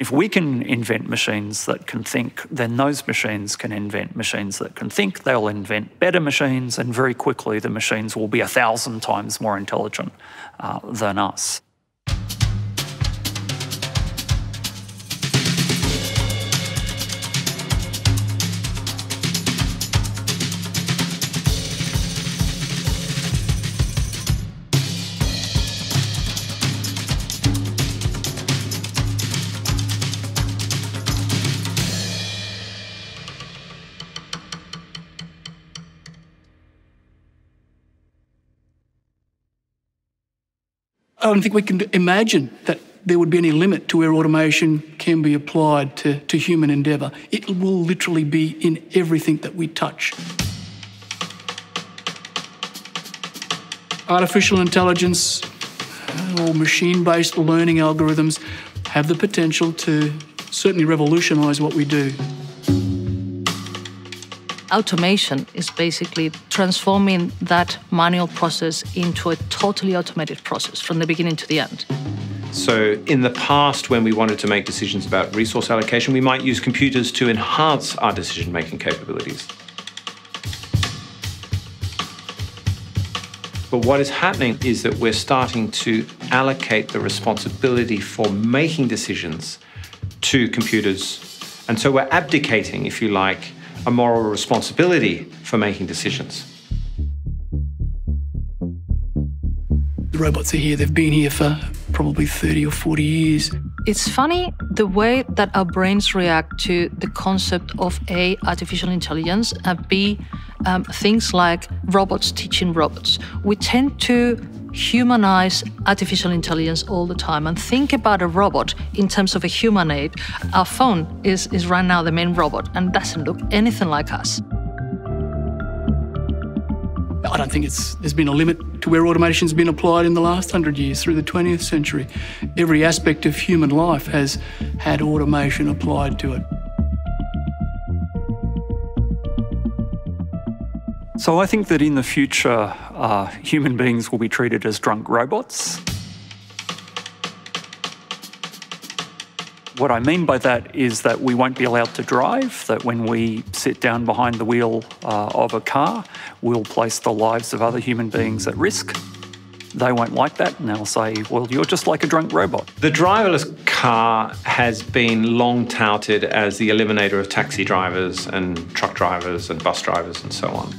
If we can invent machines that can think, then those machines can invent machines that can think. They'll invent better machines, and very quickly the machines will be a thousand times more intelligent uh, than us. Don't think we can imagine that there would be any limit to where automation can be applied to, to human endeavour. It will literally be in everything that we touch. Artificial intelligence uh, or machine based learning algorithms have the potential to certainly revolutionise what we do. Automation is basically transforming that manual process into a totally automated process from the beginning to the end. So, in the past, when we wanted to make decisions about resource allocation, we might use computers to enhance our decision making capabilities. But what is happening is that we're starting to allocate the responsibility for making decisions to computers. And so we're abdicating, if you like, a moral responsibility for making decisions. The robots are here, they've been here for probably 30 or 40 years. It's funny the way that our brains react to the concept of A, artificial intelligence, and B, um, things like robots teaching robots. We tend to humanize artificial intelligence all the time and think about a robot in terms of a humanoid. Our phone is, is right now the main robot and doesn't look anything like us. I don't think it's, there's been a limit to where automation's been applied in the last hundred years through the 20th century. Every aspect of human life has had automation applied to it. So I think that in the future, uh, human beings will be treated as drunk robots. What I mean by that is that we won't be allowed to drive, that when we sit down behind the wheel uh, of a car, we'll place the lives of other human beings at risk. They won't like that and they'll say, well, you're just like a drunk robot. The driverless car has been long touted as the eliminator of taxi drivers and truck drivers and bus drivers and so on.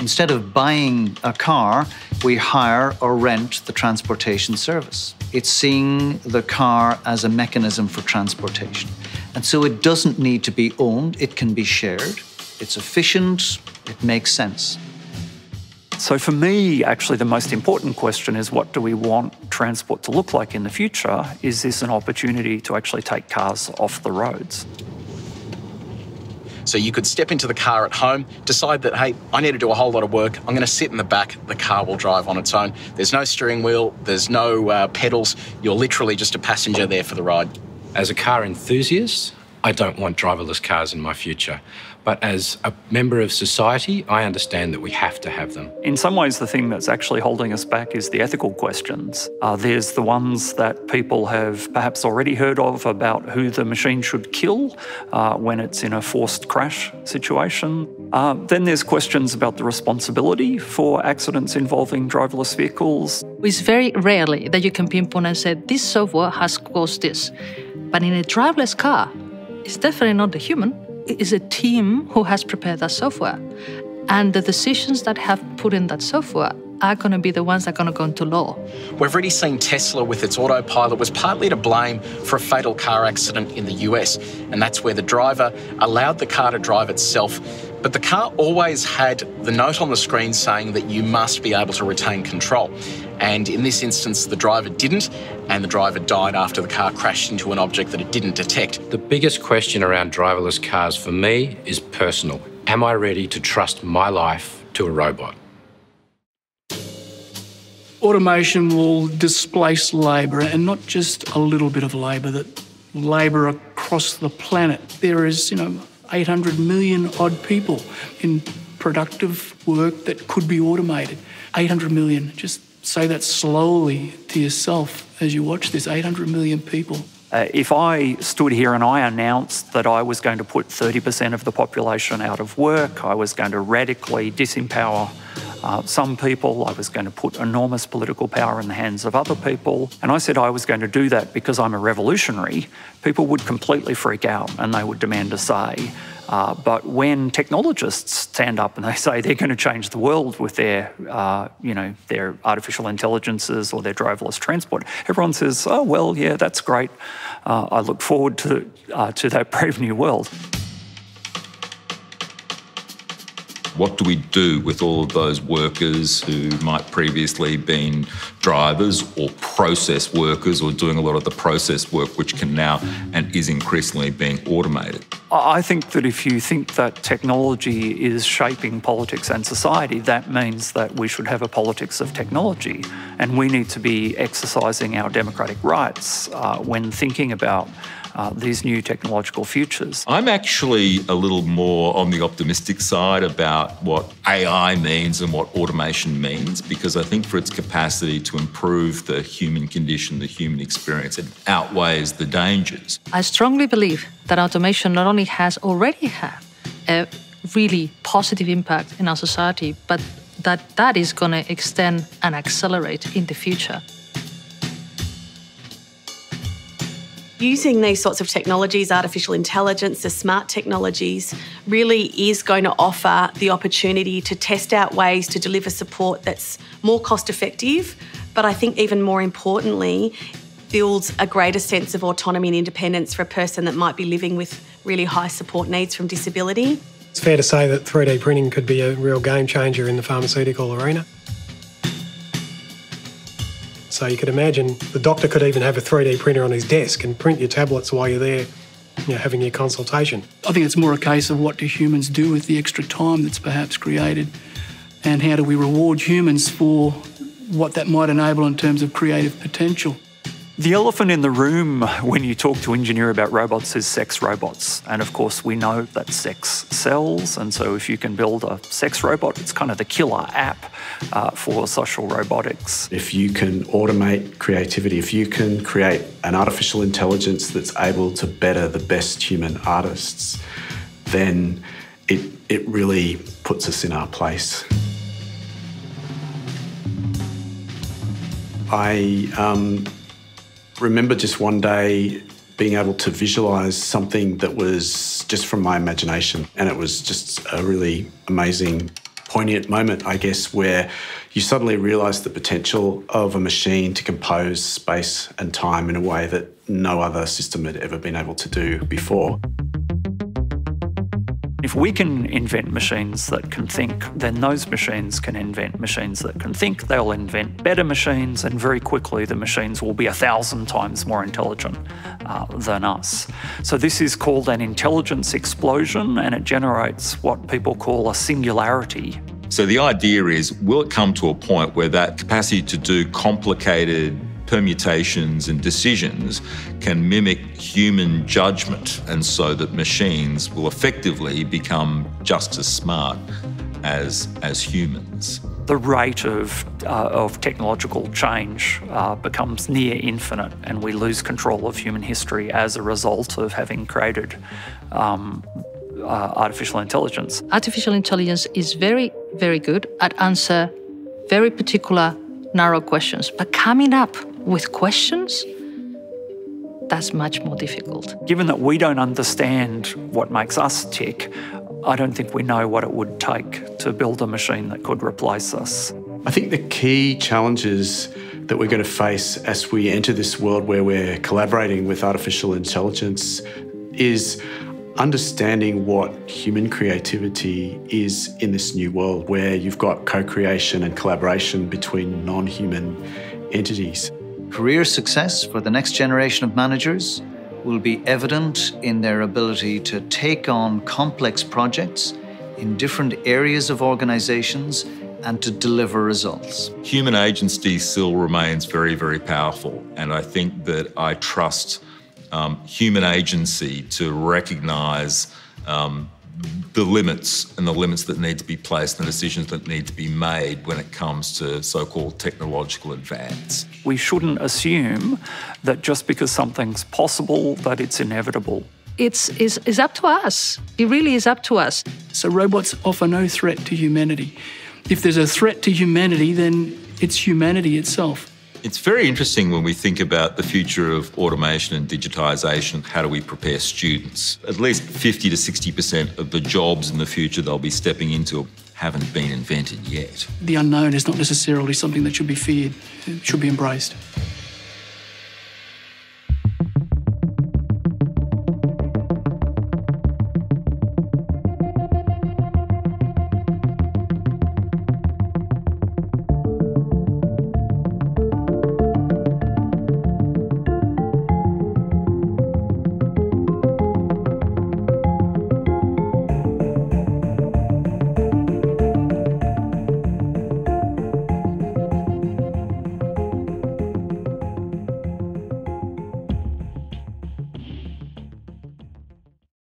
Instead of buying a car, we hire or rent the transportation service. It's seeing the car as a mechanism for transportation. And so it doesn't need to be owned, it can be shared. It's efficient, it makes sense. So, for me, actually, the most important question is what do we want transport to look like in the future? Is this an opportunity to actually take cars off the roads? So you could step into the car at home, decide that, hey, I need to do a whole lot of work. I'm going to sit in the back. The car will drive on its own. There's no steering wheel, there's no uh, pedals. You're literally just a passenger there for the ride. As a car enthusiast, I don't want driverless cars in my future. But as a member of society, I understand that we have to have them. In some ways, the thing that's actually holding us back is the ethical questions. Uh, there's the ones that people have perhaps already heard of about who the machine should kill uh, when it's in a forced crash situation. Uh, then there's questions about the responsibility for accidents involving driverless vehicles. It's very rarely that you can pinpoint and say, this software has caused this. But in a driverless car, it's definitely not the human It is a team who has prepared that software. And the decisions that have put in that software are going to be the ones that are going to go into law. We've already seen Tesla with its autopilot was partly to blame for a fatal car accident in the US. And that's where the driver allowed the car to drive itself. But the car always had the note on the screen saying that you must be able to retain control. And in this instance, the driver didn't, and the driver died after the car crashed into an object that it didn't detect. The biggest question around driverless cars for me is personal. Am I ready to trust my life to a robot? Automation will displace labour, and not just a little bit of labour, that labour across the planet. There is, you know, 800 million odd people in productive work that could be automated. 800 million. Just say that slowly to yourself as you watch this 800 million people. Uh, if I stood here and I announced that I was going to put 30% of the population out of work, I was going to radically disempower uh, some people, I was going to put enormous political power in the hands of other people, and I said I was going to do that because I'm a revolutionary, people would completely freak out and they would demand a say. Uh, but when technologists stand up and they say they're going to change the world with their, uh, you know, their artificial intelligences or their driverless transport, everyone says, "Oh well, yeah, that's great. Uh, I look forward to uh, to that brave new world." What do we do with all of those workers who might previously been drivers or process workers or doing a lot of the process work which can now and is increasingly being automated? I think that if you think that technology is shaping politics and society, that means that we should have a politics of technology. And we need to be exercising our democratic rights uh, when thinking about uh, these new technological futures. I'm actually a little more on the optimistic side about what AI means and what automation means, because I think for its capacity to improve the human condition, the human experience, it outweighs the dangers. I strongly believe that automation not only has already had a really positive impact in our society, but that that is going to extend and accelerate in the future. using these sorts of technologies, artificial intelligence, the smart technologies, really is going to offer the opportunity to test out ways to deliver support that's more cost effective, but I think even more importantly, builds a greater sense of autonomy and independence for a person that might be living with really high support needs from disability. It's fair to say that 3D printing could be a real game changer in the pharmaceutical arena. So you could imagine the doctor could even have a 3D printer on his desk and print your tablets while you're there you know, having your consultation. I think it's more a case of what do humans do with the extra time that's perhaps created and how do we reward humans for what that might enable in terms of creative potential. The elephant in the room when you talk to engineer about robots is sex robots. And of course, we know that sex sells. And so, if you can build a sex robot, it's kind of the killer app uh, for social robotics. If you can automate creativity, if you can create an artificial intelligence that's able to better the best human artists, then it, it really puts us in our place. I um, remember just one day being able to visualize something that was just from my imagination. And it was just a really amazing, poignant moment, I guess, where you suddenly realize the potential of a machine to compose space and time in a way that no other system had ever been able to do before. If we can invent machines that can think, then those machines can invent machines that can think. They'll invent better machines, and very quickly the machines will be a thousand times more intelligent uh, than us. So, this is called an intelligence explosion, and it generates what people call a singularity. So, the idea is will it come to a point where that capacity to do complicated permutations and decisions can mimic human judgment, and so that machines will effectively become just as smart as, as humans. The rate of, uh, of technological change uh, becomes near infinite, and we lose control of human history as a result of having created um, uh, artificial intelligence. Artificial intelligence is very, very good at answer very particular narrow questions, but coming up with questions, that's much more difficult. Given that we don't understand what makes us tick, I don't think we know what it would take to build a machine that could replace us. I think the key challenges that we're going to face as we enter this world where we're collaborating with artificial intelligence is understanding what human creativity is in this new world where you've got co creation and collaboration between non human entities. Career success for the next generation of managers will be evident in their ability to take on complex projects in different areas of organizations and to deliver results. Human agency still remains very, very powerful. And I think that I trust um, human agency to recognize um, the limits and the limits that need to be placed and the decisions that need to be made when it comes to so called technological advance. We shouldn't assume that just because something's possible, that it's inevitable. It's, it's, it's up to us. It really is up to us. So robots offer no threat to humanity. If there's a threat to humanity, then it's humanity itself. It's very interesting when we think about the future of automation and digitisation. How do we prepare students? At least 50 to 60% of the jobs in the future they'll be stepping into haven't been invented yet. The unknown is not necessarily something that should be feared, it should be embraced.